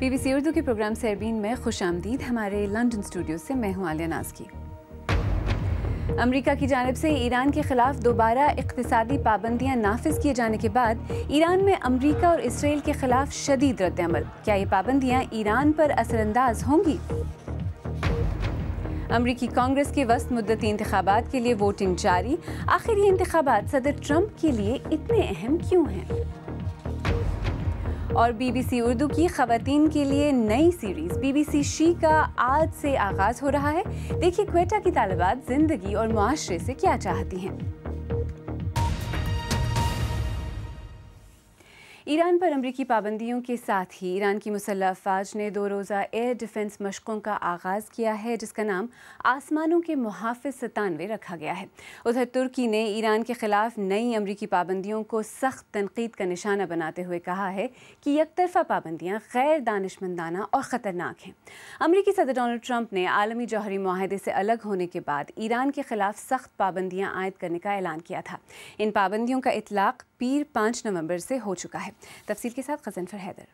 Be B سی اردو کے programme سیربین میں خوش آمدید۔ ہمارے لنڈن اسٹوڈیو سے میں ہوں عالیہ ناز کی امریکہ کی جانب سے ایران کے خلاف دوبارہ اقتصادی پابندیاں نافذ کیے جانے کے بعد ایران میں امریکہ اور اسرائیل کے خلاف شدید رد عمل۔ کیا یہ پابندیاں ایران پر اثر انداز ہوں گی؟ امریکی کانگریس کے وسط مدتی انتخابات کے لیے ووٹنگ جاری۔ آخر یہ انتخابات صدر ٹرمپ کے لیے اتنے اہم کیوں ہیں؟ اور بی بی سی اردو کی خواتین کے لیے نئی series B B C she کا آج سے آغاز ہو رہا ہے۔ دیکھیے کوئٹہ کی طالبات زندگی اور معاشرے سے کیا چاہتی ہیں۔ ایران پر امریکی پابندیوں کے ساتھ ہی ایران کی مسلح افواج نے دو روزہ ایئر ڈیفنس مشقوں کا آغاز کیا ہے، جس کا نام آسمانوں کے محافظ ستانوے رکھا گیا ہے۔ ادھر ترکی نے ایران کے خلاف نئی امریکی پابندیوں کو سخت تنقید کا نشانہ بناتے ہوئے کہا ہے کہ یک طرفہ پابندیاں غیر دانشمندانہ اور خطرناک ہیں۔ امریکی صدر ڈونلڈ ٹرمپ نے عالمی جوہری معاہدے سے الگ ہونے کے بعد ایران کے خلاف سخت پابندیاں عائد کرنے کا اعلان کیا تھا۔ ان پابندیوں کا اطلاق پیر پانچ نومبر سے ہو چکا ہے۔ تفصیل کے ساتھ غزنفر حیدر۔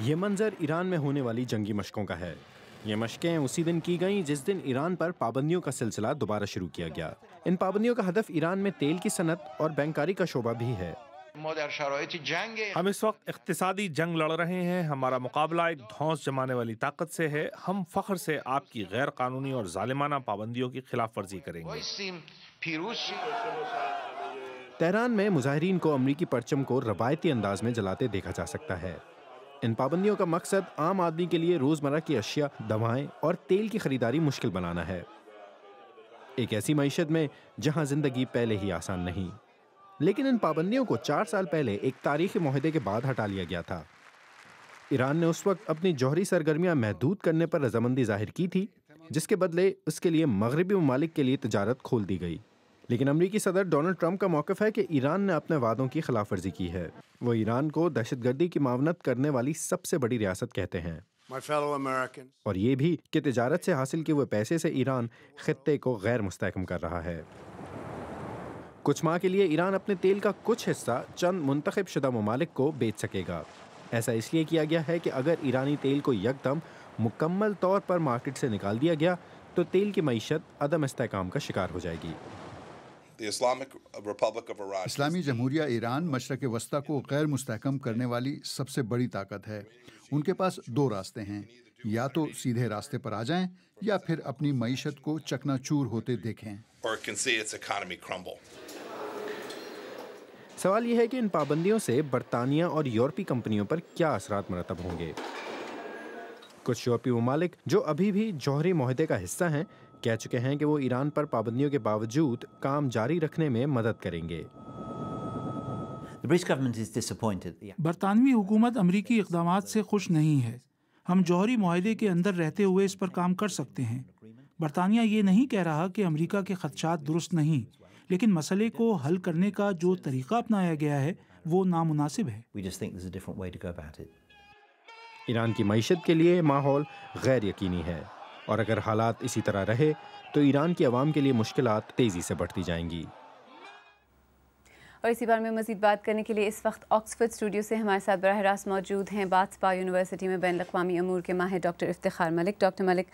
یہ منظر ایران میں ہونے والی جنگی مشقوں کا ہے۔ یہ مشقیں اسی دن کی گئیں جس دن ایران پر پابندیوں کا سلسلہ دوبارہ شروع کیا گیا۔ ان پابندیوں کا ہدف ایران میں تیل کی صنعت اور بینکاری کا شعبہ بھی ہے۔ ہم اس وقت اقتصادی جنگ لڑ رہے ہیں۔ ہمارا مقابلہ ایک دھونس جمانے والی طاقت سے ہے۔ ہم فخر سے آپ کی غیر قانونی اور ظالمانہ پابندیوں کی خلاف ورزی کریں گے۔ تہران میں مظاہرین کو امریکی پرچم کو روایتی انداز میں جلاتے دیکھا جا سکتا ہے۔ ان پابندیوں کا مقصد عام آدمی کے لیے روزمرہ کی اشیاء، دوائیں اور تیل کی خریداری مشکل بنانا ہے۔ ایک ایسی معیشت میں جہاں زندگی پہلے ہی آسان نہیں، لیکن ان پابندیوں کو چار سال پہلے ایک تاریخی معاہدے کے بعد ہٹا لیا گیا تھا۔ ایران نے اس وقت اپنی جوہری سرگرمیاں محدود کرنے پر رضامندی ظاہر کی تھی۔ جس کے بدلے اس کے لیے مغربی ممالک کے لیے تجارت کھول دی گئی۔ لیکن امریکی صدر ڈونلڈ ٹرمپ کا موقف ہے کہ ایران نے اپنے وعدوں کی خلاف ورزی کی ہے۔ وہ ایران کو دہشت گردی کی معاونت کرنے والی سب سے بڑی ریاست کہتے ہیں۔ اور یہ بھی کہ تجارت سے حاصل کیے ہوئے پیسے سے ایران خطے کو غیر مستحکم کر رہا ہے۔ کچھ ماہ کے لیے ایران اپنے تیل کا کچھ حصہ چند منتخب شدہ ممالک کو بیچ سکے گا۔ ایسا اس لیے کیا گیا ہے کہ اگر ایرانی تیل کو یکدم مکمل طور پر مارکیٹ سے نکال دیا گیا تو تیل کی معیشت عدم استحکام کا شکار ہو جائے گی۔ اسلامی جمہوریہ ایران مشرق وسطی کو غیر مستحکم کرنے والی سب سے بڑی طاقت ہے۔ ان کے پاس دو راستے ہیں یا تو سیدھے راستے پر آ جائیں یا پھر اپنی معیشت کو چکنا چور ہوتے دیکھیں۔ سوال یہ ہے کہ ان پابندیوں سے برطانیہ اور یورپی کمپنیوں پر کیا اثرات مرتب ہوں گے؟ کچھ یورپی ممالک جو ابھی بھی جوہری معاہدے کا حصہ ہیں کہہ چکے ہیں کہ وہ ایران پر پابندیوں کے باوجود کام جاری رکھنے میں مدد کریں گے۔ برطانوی حکومت امریکی اقدامات سے خوش نہیں ہے۔ ہم جوہری معاہدے کے اندر رہتے ہوئے اس پر کام کر سکتے ہیں۔ برطانیہ یہ نہیں کہہ رہا کہ امریکہ کے خدشات درست نہیں لیکن مسئلے کو حل کرنے کا جو طریقہ اپنایا گیا ہے وہ نامناسب ہے۔ ایران کی معیشت کے لیے ماحول غیر یقینی ہے اور اگر حالات اسی طرح رہے تو ایران کی عوام کے لیے مشکلات تیزی سے بڑھتی جائیں گی۔ اور اسی بار میں مزید بات کرنے کے لیے اس وقت آکسفرڈ اسٹوڈیو سے ہمارے ساتھ براہ راست موجود ہیں بادسپا یونیورسٹی میں بین الاقوامی امور کے ماہر ڈاکٹر افتخار ملک، ڈاکٹر ملک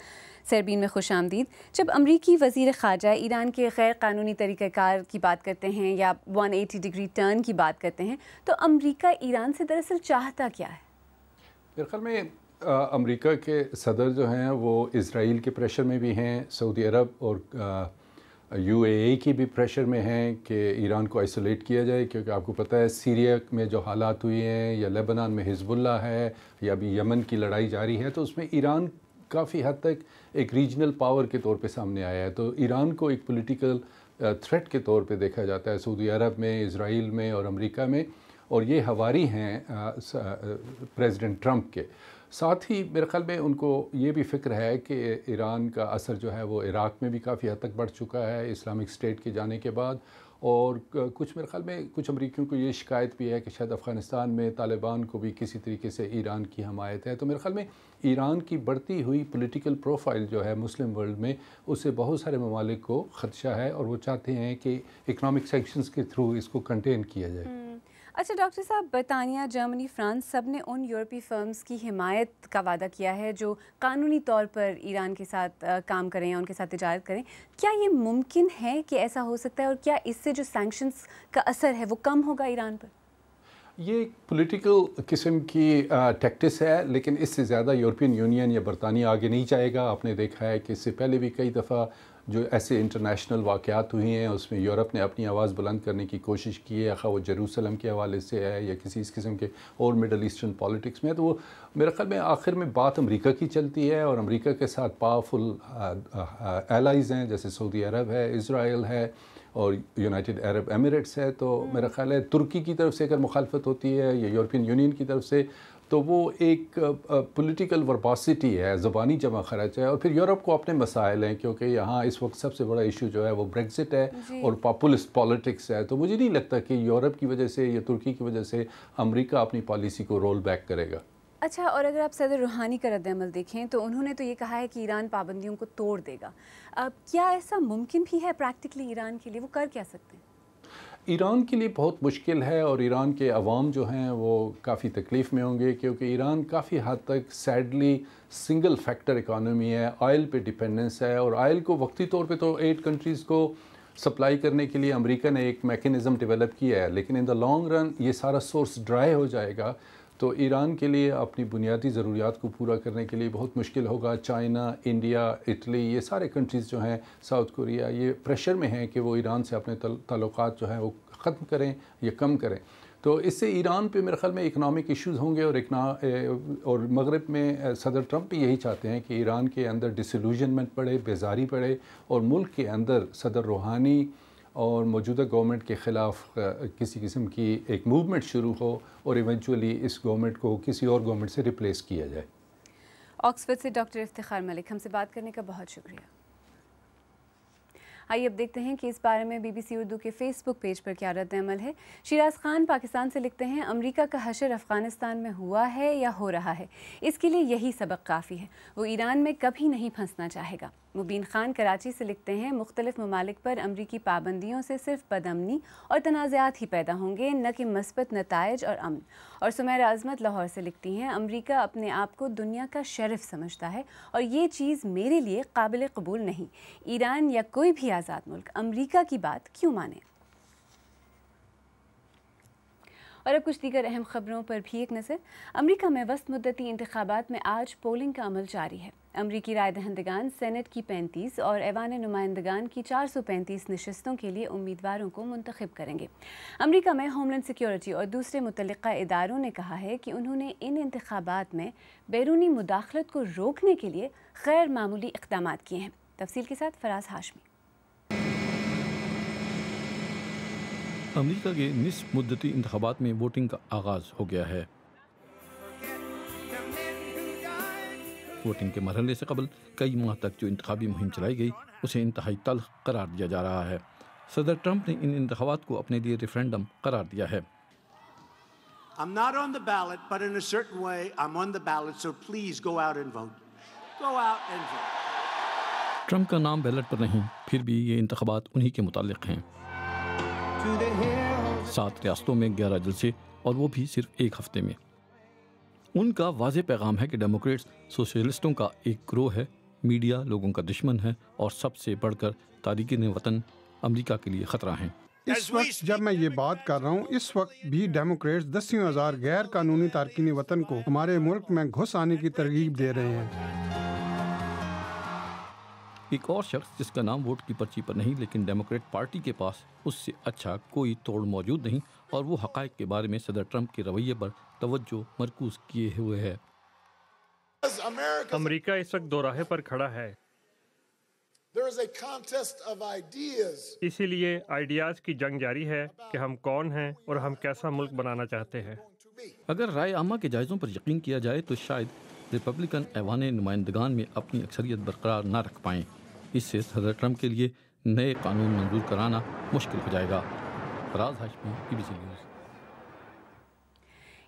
سیربین میں خوش آمدید۔ جب امریکی وزیر خارجہ ایران کے غیر قانونی طریقہ کار کی بات کرتے ہیں یا 180 ڈگری ٹرن کی بات کرتے ہیں تو امریکہ ایران سے دراصل چاہتا کیا ہے؟ میرے خیال میں امریکہ کے صدر جو ہیں، وہ اسرائیل کے پریشر میں بھی ہیں، سعودی عرب اور یو اے اے کی بھی پریشر میں ہیں کہ ایران کو آئسولیٹ کیا جائے، کیونکہ آپ کو پتہ ہے، سیریا میں جو حالات ہوئی ہیں، یا لیبنان میں حزب اللہ ہے، یا ابھی یمن کی لڑائی جاری ہے، تو اس میں ایران کافی حد تک ایک ریجنل پاور کے طور پہ سامنے آیا ہے۔ تو ایران کو ایک پولیٹیکل تھریٹ کے طور پہ دیکھا جاتا ہے، سعودی عرب میں، اسرائیل میں اور امریکہ میں۔ اور یہ ہواری ہیں پریزیڈنٹ ٹرمپ کے۔ ساتھ ہی میرے خیال میں ان کو یہ بھی فکر ہے کہ ایران کا اثر جو ہے وہ عراق میں بھی کافی حد تک بڑھ چکا ہے، اسلامک اسٹیٹ کے جانے کے بعد۔ اور کچھ میرے خیال میں کچھ امریکیوں کو یہ شکایت بھی ہے کہ شاید افغانستان میں طالبان کو بھی کسی طریقے سے ایران کی حمایت ہے۔ تو میرے خیال میں ایران کی بڑھتی ہوئی پولیٹیکل پروفائل جو ہے مسلم ورلڈ میں، اس سے بہت سارے ممالک کو خدشہ ہے اور وہ چاہتے ہیں کہ اکنامک سیکشنز کے تھرو اس کو کنٹین کیا جائے۔ اچھا ڈاکٹر صاحب، برطانیہ، جرمنی، فرانس سب نے ان یورپی فرمز کی حمایت کا وعدہ کیا ہے جو قانونی طور پر ایران کے ساتھ کام کریں یا ان کے ساتھ تجارت کریں؟ کیا یہ ممکن ہے کہ ایسا ہو سکتا ہے اور کیا اس سے جو سینکشنز کا اثر ہے وہ کم ہوگا ایران پر؟ یہ ایک پولیٹیکل قسم کی ٹیکٹس ہے، لیکن اس سے زیادہ یورپین یونین یا برطانیہ آگے نہیں جائے گا۔ آپ نے دیکھا ہے کہ اس سے پہلے بھی کئی دفعہ جو ایسے انٹرنیشنل واقعات ہوئی ہیں، اس میں یورپ نے اپنی آواز بلند کرنے کی کوشش کی ہے۔ خواہ وہ جروسلم کے حوالے سے ہے یا کسی اس قسم کے اور مڈل ایسٹرن پالیٹکس میں ہے۔ تو وہ میرے خیال میں آخر میں بات امریکہ کی چلتی ہے اور امریکہ کے ساتھ پاورفل ایلائز ہیں، جیسے سعودی عرب ہے، اسرائیل ہے اور یونائٹڈ عرب ایمریٹس ہے۔ تو میرا خیال ہے ترکی کی طرف سے اگر مخالفت ہوتی ہے یا یورپین یونین کی طرف سے تو وہ ایک پولیٹیکل ورباسٹی ہے زبانی جمع خرچ ہے اور پھر یورپ کو اپنے مسائل ہیں کیونکہ یہاں اس وقت سب سے بڑا ایشو جو ہے وہ بریگزٹ ہے جی۔ اور پاپولسٹ پالیٹکس ہے۔ تو مجھے نہیں لگتا کہ یورپ کی وجہ سے یا ترکی کی وجہ سے امریکہ اپنی پالیسی کو رول بیک کرے گا۔ اچھا اور اگر آپ صدر روحانی کا رد عمل دیکھیں تو انہوں نے تو یہ کہا ہے کہ ایران پابندیوں کو توڑ دے گا۔ کیا ایسا ممکن بھی ہے پریکٹیکلی ایران کے لیے؟ وہ کر کیا سکتے ہیں؟ ایران کے لیے بہت مشکل ہے اور ایران کے عوام جو ہیں وہ کافی تکلیف میں ہوں گے کیونکہ ایران کافی حد تک سیڈلی سنگل فیکٹر اکانومی ہے، آئل پہ ڈیپینڈنس ہے اور آئل کو وقتی طور پہ تو ایٹ کنٹریز کو سپلائی کرنے کے لیے امریکہ نے ایک میکنزم ڈیولپ کیا ہے، لیکن ان دا لانگ رن یہ سارا سورس ڈرائی ہو جائے گا۔ تو ایران کے لیے اپنی بنیادی ضروریات کو پورا کرنے کے لیے بہت مشکل ہوگا۔ چائنا، انڈیا، اٹلی، یہ سارے کنٹریز جو ہیں، ساؤتھ کوریا، یہ پریشر میں ہیں کہ وہ ایران سے اپنے تعلقات جو ہیں وہ ختم کریں یا کم کریں۔ تو اس سے ایران پہ میرے خیال میں اکنامک ایشوز ہوں گے اور اور مغرب میں صدر ٹرمپ بھی یہی چاہتے ہیں کہ ایران کے اندر ڈسلوژنمنٹ پڑے بیزاری پڑے اور ملک کے اندر صدر روحانی اور موجودہ گورنمنٹ کے خلاف کسی قسم کی ایک موومنٹ شروع ہو اور ایونچولی اس گورنمنٹ کو کسی اور گورنمنٹ سے ریپلیس کیا جائے۔ آکسفرڈ سے ڈاکٹر افتخار ملک، ہم سے بات کرنے کا بہت شکریہ۔ آئیے اب دیکھتے ہیں کہ اس بارے میں بی بی سی اردو کے فیس بک پیج پر کیا رد عمل ہے۔ شیراز خان پاکستان سے لکھتے ہیں، امریکہ کا حشر افغانستان میں ہوا ہے یا ہو رہا ہے؟ اس کے لیے یہی سبق کافی ہے۔ وہ ایران میں کبھی نہیں پھنسنا چاہے گا۔ مبین خان کراچی سے لکھتے ہیں، مختلف ممالک پر امریکی پابندیوں سے صرف بدمنی اور تنازعات ہی پیدا ہوں گے، نہ کہ مثبت نتائج اور امن۔ اور سمیر عظمت لاہور سے لکھتی ہیں، امریکہ اپنے آپ کو دنیا کا شرف سمجھتا ہے اور یہ چیز میرے لیے قابل قبول نہیں۔ ایران یا کوئی بھی آزاد ملک، امریکہ کی بات کیوں مانے؟ اور اب کچھ دیگر اہم خبروں پر بھی ایک نظر۔ امریکہ میں وسط مدتی انتخابات میں آج پولنگ کا عمل جاری ہے۔ امریکی رائے دہندگان سینٹ کی پینتیس اور ایوان نمائندگان کی چار سو پینتیس نشستوں کے لیے امیدواروں کو منتخب کریں گے۔ امریکہ میں ہوم لینڈ سیکیورٹی اور دوسرے متعلقہ اداروں نے کہا ہے کہ انہوں نے ان انتخابات میں بیرونی مداخلت کو روکنے کے لیے غیر معمولی اقدامات کیے ہیں۔ تفصیل کے ساتھ فراز ہاشمی۔ امریکہ کے نصف مدتی انتخابات میں ووٹنگ کا آغاز ہو گیا ہے۔ ووٹنگ کے مرحلے سے قبل کئی ماہ تک جو انتخابی مہم چلائی گئی اسے انتہائی تلخ قرار دیا جا رہا ہے۔ صدر ٹرمپ نے ان انتخابات کو اپنے لیے ریفرینڈم قرار دیا ہے۔ ٹرمپ کا نام بیلٹ پر نہیں پھر بھی یہ انتخابات انہی کے متعلق ہیں۔ سات ریاستوں میں گیارہ جلسے اور وہ بھی صرف ایک ہفتے میں۔ ان کا واضح پیغام ہے کہ ڈیموکریٹس سوشلسٹوں کا ایک گروہ ہے میڈیا لوگوں کا دشمن ہے اور سب سے بڑھ کر تارکین وطن امریکہ کے لیے خطرہ ہیں۔ اس وقت جب میں یہ بات کر رہا ہوں اس وقت بھی ڈیموکریٹس دسیوں ہزار غیر قانونی تارکین وطن کو ہمارے ملک میں گھس آنے کی ترغیب دے رہے ہیں۔ ایک اور شخص جس کا نام ووٹ کی پرچی پر نہیں لیکن ڈیموکریٹ پارٹی کے پاس اس سے اچھا کوئی توڑ موجود نہیں اور وہ حقائق کے بارے میں صدر ٹرمپ کے رویے پر توجہ مرکوز کیے ہوئے ہے۔ امریکہ اس وقت دو راہے پر کھڑا ہے۔ اسی لیے آئیڈیاز کی جنگ جاری ہے کہ ہم کون ہیں اور ہم کیسا ملک بنانا چاہتے ہیں۔ اگر رائے عامہ کے جائزوں پر یقین کیا جائے تو شاید ریپبلکن ایوان نمائندگان میں اپنی اکثریت برقرار نہ رکھ پائیں۔ اس سے صدر ٹرمپ کے لیے نئے قانون منظور کرانا مشکل ہو جائے گا۔ Faraz Hashmi B B C news.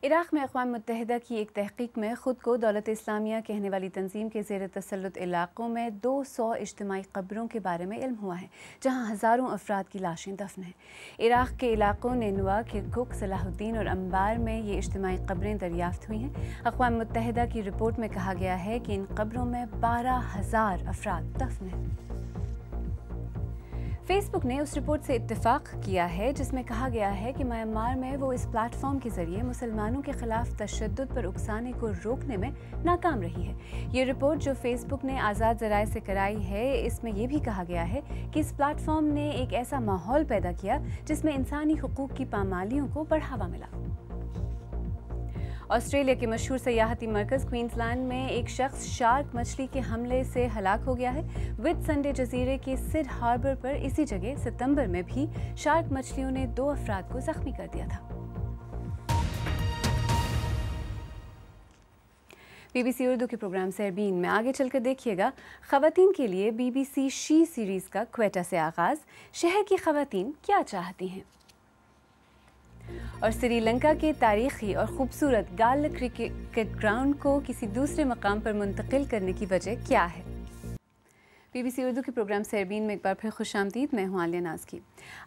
Iraq میں اقوام متحدہ کی ایک تحقیق میں خود کو دولت اسلامیہ کہنے والی تنظیم کے زیر تسلط علاقوں میں دو سو اجتماعی قبروں کے بارے میں علم ہوا ہے، جہاں ہزاروں افراد کی لاشیں دفن ہیں۔ عراق کے علاقوں نینوا کرکک صلاح الدین اور امبار میں یہ اجتماعی قبریں دریافت ہوئی ہیں۔ اقوام متحدہ کی رپورٹ میں کہا گیا ہے کہ ان قبروں میں بارہ ہزار افراد دفن ہیں۔ فیس بک نے اس رپورٹ سے اتفاق کیا ہے، جس میں کہا گیا ہے کہ میانمار میں وہ اس پلیٹ فارم کے ذریعے مسلمانوں کے خلاف تشدد پر اکسانے کو روکنے میں ناکام رہی ہے۔ یہ رپورٹ جو فیس بک نے آزاد ذرائع سے کرائی ہے، اس میں یہ بھی کہا گیا ہے کہ اس پلیٹ فارم نے ایک ایسا ماحول پیدا کیا جس میں انسانی حقوق کی پامالیوں کو بڑھاوا ملا۔ آسٹریلیا کے مشہور سیاحتی مرکز کوئنز لینڈ میں ایک شخص شارک مچھلی کے حملے سے ہلاک ہو گیا ہے۔ وتھ سنڈے جزیرے کے سڈ ہاربر پر اسی جگہ ستمبر میں بھی شارک مچھلیوں نے دو افراد کو زخمی کر دیا تھا۔ بی بی سی اردو کے پروگرام سیربین میں آگے چل کر دیکھیے گا۔ خواتین کے لیے B B C she series کا کویٹا سے آغاز۔ شہر کی خواتین کیا چاہتی ہیں؟ اور سری لنکا کے تاریخی اور خوبصورت گال کرکٹ گراؤنڈ کو کسی دوسرے مقام پر منتقل کرنے کی وجہ کیا ہے؟ بی بی سی اردو کے پروگرام سیربین میں ایک بار پھر خوش آمدید، میں ہوں عالیہ ناز کی۔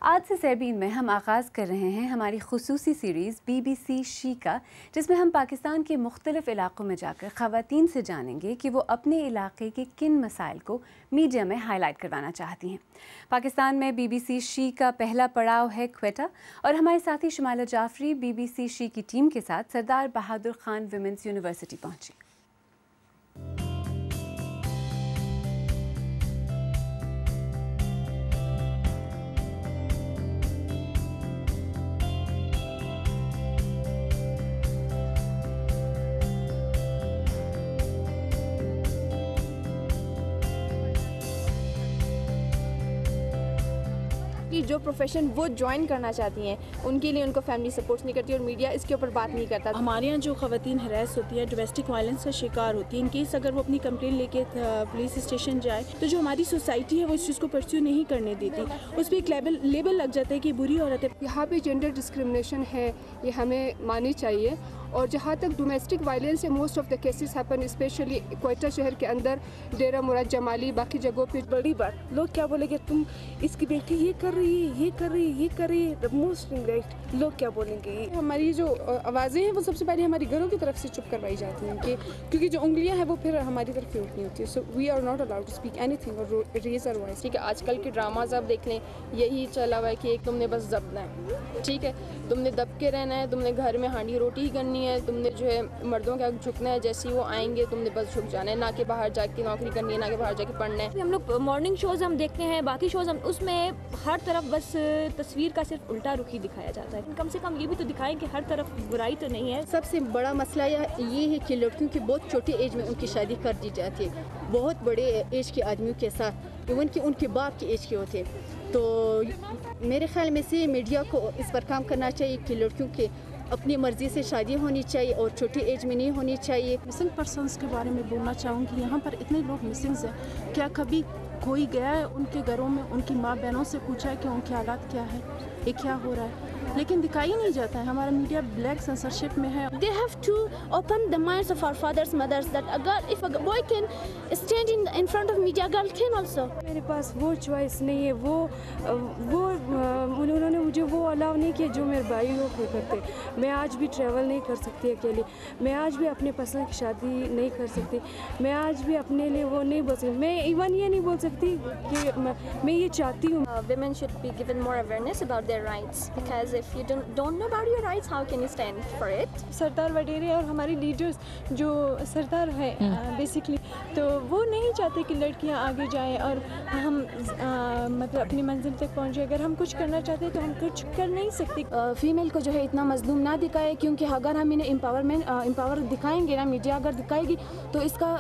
آج سے سیربین میں ہم آغاز کر رہے ہیں ہماری خصوصی series B B C she کا، جس میں ہم پاکستان کے مختلف علاقوں میں جا کر خواتین سے جانیں گے کہ وہ اپنے علاقے کے کن مسائل کو میڈیا میں ہائی لائٹ کروانا چاہتی ہیں۔ پاکستان میں بی بی سی شی کا پہلا پڑاؤ ہے کویٹا اور ہمارے ساتھی Shumaila Jafri B B C she کی ٹیم کے ساتھ سردار بہادر خان ویمنس یونیورسٹی پہنچی۔ پروفیشن وہ جوائن کرنا چاہتی ہیں ان کے لیے ان کو فیملی سپورٹس نہیں کرتی اور میڈیا اس کے اوپر بات نہیں کرتا۔ ہمارے یہاں جو خواتین ہراس ہوتی ہیں ڈومیسٹک وائلنس کا شکار ہوتی ہیں۔ ان کیس اگر وہ اپنی کمپلین لے کے پولیس اسٹیشن جائے تو جو ہماری سوسائٹی ہے وہ اس چیز کو پرسیو نہیں کرنے دیتی۔ اس پہ ایک لیبل لیبل لگ جاتا ہے کہ بری عورت ہے۔ یہاں پہ جینڈر ڈسکرمنیشن ہے یہ ہمیں مانی چاہیے۔ اور جہاں تک ڈومیسٹک وائلنس ہے most of the cases happen especially Quetta شہر کے اندر ڈیرا مراد جمالی باقی جگہوں پہ۔ بڑی بات لوگ کیا بولیں گے؟ تم اس کی بیٹی یہ کر رہی ہے یہ کر رہی ہے یہ کر رہی ہے۔ موسٹ رائٹ لوگ کیا بولیں گے؟ ہماری جو آوازیں ہیں وہ سب سے پہلے ہماری گھروں کی طرف سے چپ کروائی جاتی ہیں کہ کیونکہ جو انگلیاں ہیں وہ پھر ہماری طرف ہی اٹھنی ہوتی ہے so we are not allowed to speak anything اور ریز آر وائس ٹھیک ہے آج کل کے ڈراماز آپ دیکھ لیں یہی چلا ہوا ہے کہ ایک تم نے بس دبنا ہے ٹھیک ہے تم نے دب کے رہنا ہے تم نے گھر میں ہانڈی روٹی ہی کرنی ہے تم نے جو ہے مردوں کا جھکنا ہے جیسے وہ آئیں گے تم نے بس جھک جانا ہے نہ کہ باہر جا کے نوکری کرنی ہے نہ کہ باہر جا کے پڑھنا ہے۔ ہم لوگ مارننگ شوز ہم دیکھتے ہیں باقی شوز ہم اس میں ہر طرف بس تصویر کا صرف الٹا رخی دکھایا جاتا ہے۔ کم سے کم یہ بھی تو دکھائیں کہ ہر طرف برائی تو نہیں ہے۔ سب سے بڑا مسئلہ یہ ہے کہ لڑکیوں کی بہت چھوٹی ایج میں ان کی شادی کر دی جاتی ہے۔ بہت بڑے ایج کے آدمیوں کے ساتھ ایون کہ ان کے باپ کے ایج کے ہوتے تو میرے خیال میں سے میڈیا کو اس پر کام کرنا چاہیے کہ لڑکیوں کے اپنی مرضی سے شادی ہونی چاہیے اور چھوٹی ایج میں نہیں ہونی چاہیے۔ مسنگ پرسنس کے بارے میں بولنا چاہوں گی یہاں پر اتنے لوگ مسنگز ہیں۔ کیا کبھی کوئی گیا ہے ان کے گھروں میں؟ ان کی ماں بہنوں سے پوچھا ہے کہ ان کے حالات کیا ہے یہ کیا ہو رہا ہے؟ لیکن دکھائی نہیں جاتا ہے۔ ہمارا میڈیا بلیک سینسرشپ میں ہے۔ They have to open the minds of our fathers mothers that اگر if a boy can stand in in front of media girl can also میرے پاس وہ چوائس نہیں ہے۔ وہ وہ انہوں نے مجھے وہ الاؤ نہیں کیا جو میرے بھائی لوگ کرتے۔ میں آج بھی ٹریول نہیں کر سکتی اکیلی۔ میں آج بھی اپنے پسند کی شادی نہیں کر سکتی۔ میں آج بھی اپنے لیے وہ نہیں بول سکتی۔ میں ایون یہ نہیں بول سکتی کہ میں یہ چاہتی ہوں۔ Women should be given more awareness about their rights because if you don't know about your rights how can you stand for it Sardar وڈیرے اور ہمارے لیڈرس جو سردار ہیں بیسکلی تو وہ نہیں چاہتے کہ لڑکیاں آگے جائیں اور ہم مطلب اپنی منزل تک پہنچے اگر ہم کچھ کرنا چاہتے ہیں تو ہم کچھ کر نہیں سکتے۔ فیمیل کو جو ہے اتنا مظلوم نہ دکھائے کیونکہ اگر ہم انہیں امپاورمنٹ امپاور دکھائیں گے نا میڈیا اگر دکھائے گی تو اس کا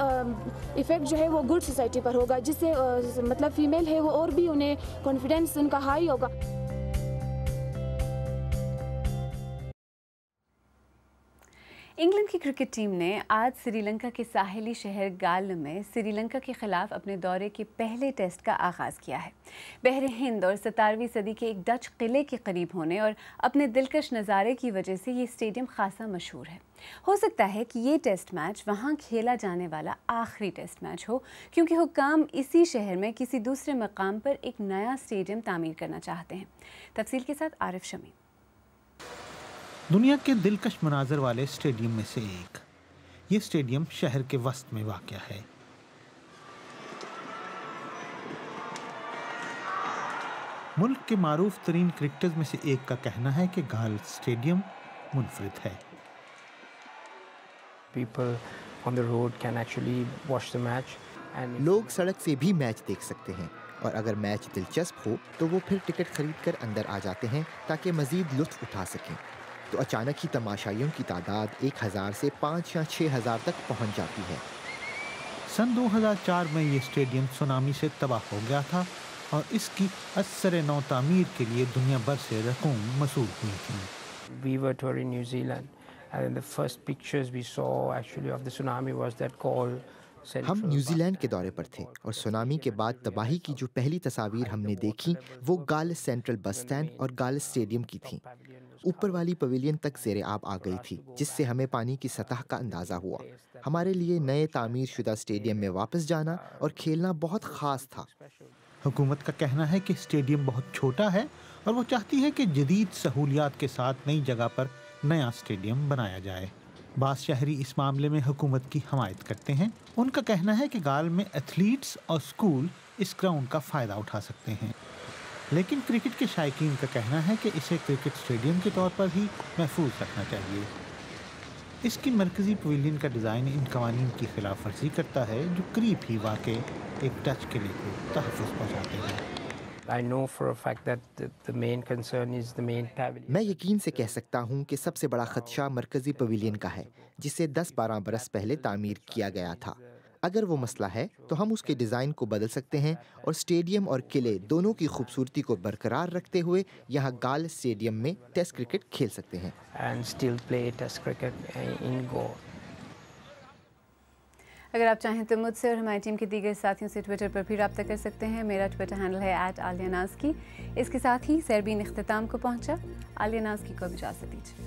افیکٹ جو ہے وہ گڈ سوسائٹی پر ہوگا جس سے مطلب فیمیل ہے وہ اور بھی انہیں کانفیڈینس ان کا ہائی ہوگا۔ انگلینڈ کی کرکٹ ٹیم نے آج سری لنکا کے ساحلی شہر گال میں سری لنکا کے خلاف اپنے دورے کے پہلے ٹیسٹ کا آغاز کیا ہے۔ بحر ہند اور ستارویں صدی کے ایک ڈچ قلعے کے قریب ہونے اور اپنے دلکش نظارے کی وجہ سے یہ اسٹیڈیم خاصا مشہور ہے۔ ہو سکتا ہے کہ یہ ٹیسٹ میچ وہاں کھیلا جانے والا آخری ٹیسٹ میچ ہو، کیونکہ حکام اسی شہر میں کسی دوسرے مقام پر ایک نیا اسٹیڈیم تعمیر کرنا چاہتے ہیں۔ تفصیل کے ساتھ عارف شمی۔ دنیا کے دلکش مناظر والے اسٹیڈیم میں سے ایک۔ یہ اسٹیڈیم شہر کے وسط میں واقع ہے۔ ملک کے معروف ترین کرکٹرز میں سے ایک کا کہنا ہے کہ گال اسٹیڈیم منفرد ہے۔ لوگ سڑک سے بھی میچ دیکھ سکتے ہیں۔ اور اگر میچ دلچسپ ہو تو وہ پھر ٹکٹ خرید کر اندر آ جاتے ہیں تاکہ مزید لطف اٹھا سکیں۔ تو اچانک ہی تماشائیوں کی تعداد ایک ہزار سے پانچ یا چھ ہزار تک پہنچ جاتی ہے۔ سن دو ہزار چار میں یہ اسٹیڈیم سونامی سے تباہ ہو گیا تھا اور اس کی اثر نو تعمیر کے لیے دنیا بھر سے رقوم مسول ہوئی تھیں۔ We were touring New Zealand and the first pictures we saw actually of the tsunami was that call ہم نیوزی لینڈ کے دورے پر تھے اور سونامی کے بعد تباہی کی جو پہلی تصاویر ہم نے دیکھی وہ گال سینٹرل بس سٹینڈ اور گال اسٹیڈیم کی تھیں۔ اوپر والی پویلین تک زیر آب آ گئی تھی جس سے ہمیں پانی کی سطح کا اندازہ ہوا۔ ہمارے لیے نئے تعمیر شدہ اسٹیڈیم میں واپس جانا اور کھیلنا بہت خاص تھا۔ حکومت کا کہنا ہے کہ اسٹیڈیم بہت چھوٹا ہے اور وہ چاہتی ہے کہ جدید سہولیات کے ساتھ نئی جگہ پر نیا اسٹیڈیم بنایا جائے۔ بعض شہری اس معاملے میں حکومت کی حمایت کرتے ہیں۔ ان کا کہنا ہے کہ گال میں ایتھلیٹس اور اسکول اس گراؤنڈ کا فائدہ اٹھا سکتے ہیں۔ لیکن کرکٹ کے شائقین کا کہنا ہے کہ اسے کرکٹ اسٹیڈیم کے طور پر ہی محفوظ رکھنا چاہیے۔ اس کی مرکزی پویلین کا ڈیزائن ان قوانین کی خلاف ورزی کرتا ہے جو قریب ہی واقع ایک ٹچ کے لیے تحفظ پہنچاتے ہیں۔ میں یقین سے کہہ سکتا ہوں کہ سب سے بڑا خدشہ مرکزی پویلین کا ہے جسے دس بارہ برس پہلے تعمیر کیا گیا تھا۔ اگر وہ مسئلہ ہے تو ہم اس کے ڈیزائن کو بدل سکتے ہیں اور اسٹیڈیم اور قلعے دونوں کی خوبصورتی کو برقرار رکھتے ہوئے یہاں گال اسٹیڈیم میں ٹیسٹ کرکٹ کھیل سکتے ہیں۔ اگر آپ چاہیں تو مجھ سے اور ہماری ٹیم کے دیگر ساتھیوں سے ٹویٹر پر بھی رابطہ کر سکتے ہیں۔ میرا ٹویٹر ہینڈل ہے ایٹ عالیہ ناز کی اس کے ساتھ ہی سیربین اختتام کو پہنچا۔ عالیہ ناز کی کو اجازت دیجیے۔